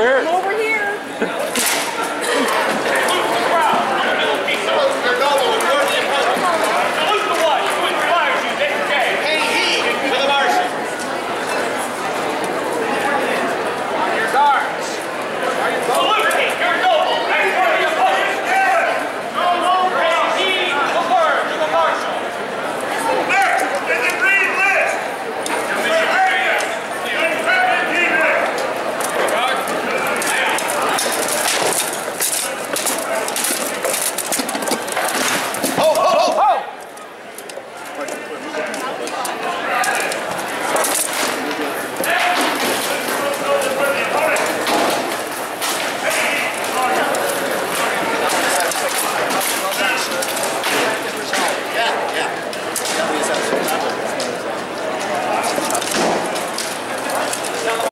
over.